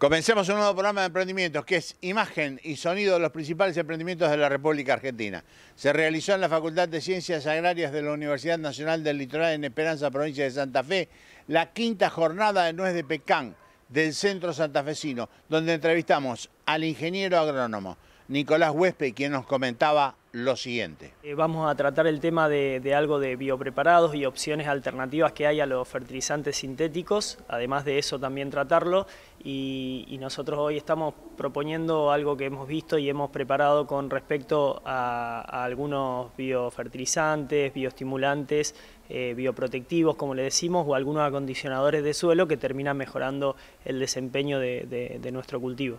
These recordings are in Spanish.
Comencemos un nuevo programa de emprendimientos que es imagen y sonido de los principales emprendimientos de la República Argentina. Se realizó en la Facultad de Ciencias Agrarias de la Universidad Nacional del Litoral en Esperanza, provincia de Santa Fe, la quinta jornada de Nuez de Pecán del Centro Santafesino, donde entrevistamos al ingeniero agrónomo Nicolás Huespe, quien nos comentaba lo siguiente. Eh, vamos a tratar el tema de, algo de biopreparados y opciones alternativas que hay a los fertilizantes sintéticos, además de eso también tratarlo y, nosotros hoy estamos proponiendo algo que hemos visto y hemos preparado con respecto a, algunos biofertilizantes, bioestimulantes, eh, bioprotectivos como le decimos o algunos acondicionadores de suelo que terminan mejorando el desempeño de nuestro cultivo.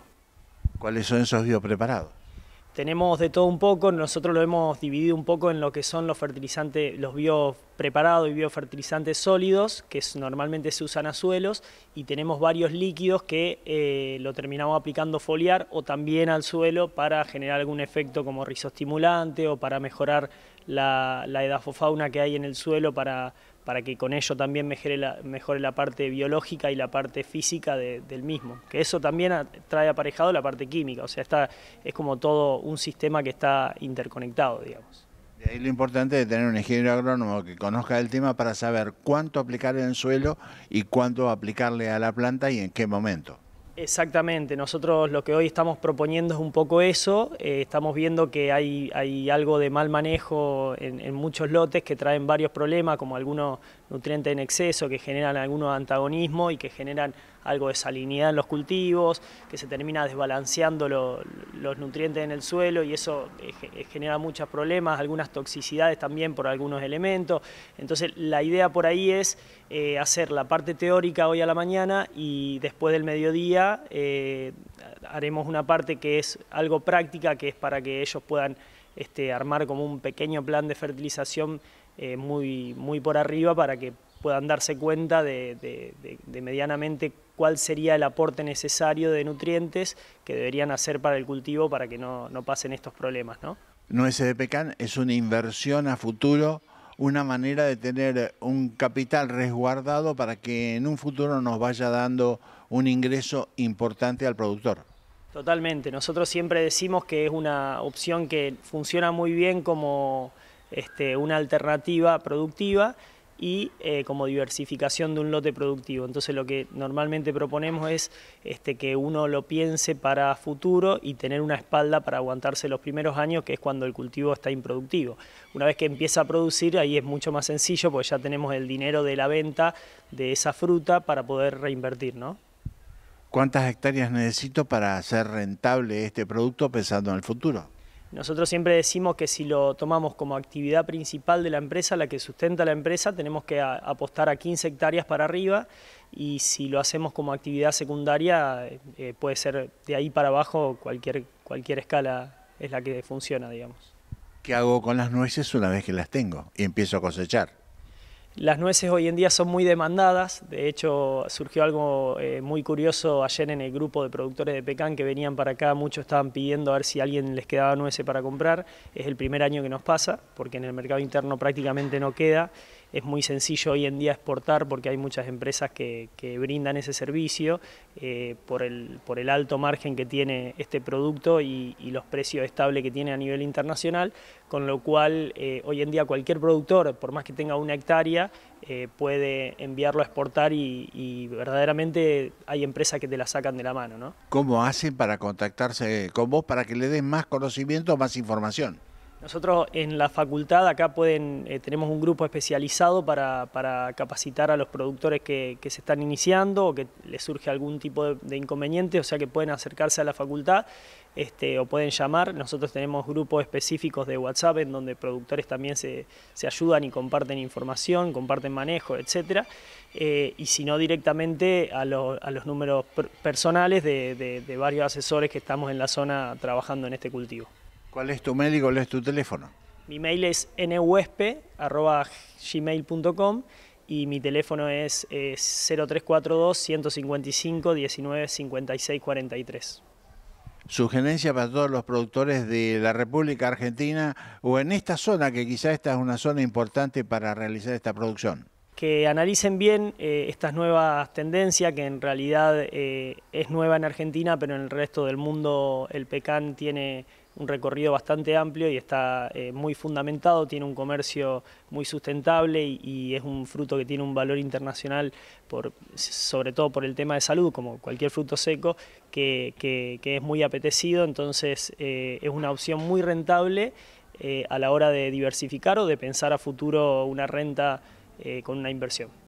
¿Cuáles son esos biopreparados? Tenemos de todo un poco, nosotros lo hemos dividido un poco en lo que son los fertilizantes, los biopreparados y biofertilizantes sólidos, que normalmente se usan a suelos, y tenemos varios líquidos que eh, lo terminamos aplicando foliar o también al suelo para generar algún efecto como rizostimulante o para mejorar la, la edafofauna que hay en el suelo para, para que con ello también mejore la, mejore la parte biológica y la parte física del mismo. Que eso también trae aparejado la parte química, o sea, está, es como todo un sistema que está interconectado, digamos. De ahí lo importante de tener un ingeniero agrónomo que conozca el tema para saber cuánto aplicar en el suelo y cuánto aplicarle a la planta y en qué momento. Exactamente, nosotros lo que hoy estamos proponiendo es un poco eso, eh, estamos viendo que hay, hay, algo de mal manejo en, en, muchos lotes que traen varios problemas, como algunos nutrientes en exceso que generan algunos antagonismo y que generan algo de salinidad en los cultivos, que se termina desbalanceando los nutrientes en el suelo y eso eh, eh, genera muchos problemas, algunas toxicidades también por algunos elementos. Entonces la idea por ahí es eh, hacer la parte teórica hoy a la mañana y después del mediodía haremos una parte que es algo práctica, que es para que ellos puedan este, armar como un pequeño plan de fertilización muy, muy por arriba para que puedan darse cuenta de, medianamente cuál sería el aporte necesario de nutrientes que deberían hacer para el cultivo para que no, pasen estos problemas. ¿no? Nueces de pecan es una inversión a futuro, una manera de tener un capital resguardado para que en un futuro nos vaya dando un ingreso importante al productor. Totalmente, nosotros siempre decimos que es una opción que funciona muy bien como este, una alternativa productiva y eh, como diversificación de un lote productivo. Entonces lo que normalmente proponemos es este, que uno lo piense para futuro y tener una espalda para aguantarse los primeros años, que es cuando el cultivo está improductivo. Una vez que empieza a producir, ahí es mucho más sencillo porque ya tenemos el dinero de la venta de esa fruta para poder reinvertir. ¿no? ¿Cuántas hectáreas necesito para hacer rentable este producto pensando en el futuro? Nosotros siempre decimos que si lo tomamos como actividad principal de la empresa, la que sustenta la empresa, tenemos que apostar a 15 hectáreas para arriba y si lo hacemos como actividad secundaria, eh, puede ser de ahí para abajo, cualquier, cualquier escala es la que funciona, digamos. ¿Qué hago con las nueces una vez que las tengo y empiezo a cosechar? Las nueces hoy en día son muy demandadas, de hecho surgió algo eh, muy curioso ayer en el grupo de productores de pecan que venían para acá, muchos estaban pidiendo a ver si alguien les quedaba nueces para comprar, es el primer año que nos pasa, porque en el mercado interno prácticamente no queda, es muy sencillo hoy en día exportar porque hay muchas empresas que, brindan ese servicio eh, por, el, por el alto margen que tiene este producto y, los precios estables que tiene a nivel internacional, con lo cual eh, hoy en día cualquier productor, por más que tenga una hectárea, eh, puede enviarlo a exportar y, verdaderamente hay empresas que te la sacan de la mano. ¿no? ¿Cómo hacen para contactarse con vos para que le den más conocimiento, más información? Nosotros en la facultad acá pueden, eh, tenemos un grupo especializado para, capacitar a los productores que, se están iniciando o que les surge algún tipo de, inconveniente, o sea que pueden acercarse a la facultad este, o pueden llamar. Nosotros tenemos grupos específicos de WhatsApp en donde productores también se, ayudan y comparten información, comparten manejo, etc. Eh, y si no directamente a, los números personales de varios asesores que estamos en la zona trabajando en este cultivo. ¿Cuál es tu mail y cuál es tu teléfono? Mi mail es nwespe.gmail.com y mi teléfono es 0342 155 19 56 43. Sugerencia para todos los productores de la República Argentina o en esta zona, que quizá esta es una zona importante para realizar esta producción que analicen bien eh, estas nuevas tendencias, que en realidad eh, es nueva en Argentina, pero en el resto del mundo el pecan tiene un recorrido bastante amplio y está eh, muy fundamentado, tiene un comercio muy sustentable y, es un fruto que tiene un valor internacional, por, sobre todo por el tema de salud, como cualquier fruto seco, que, es muy apetecido, entonces es una opción muy rentable a la hora de diversificar o de pensar a futuro una renta eh, con una inversión.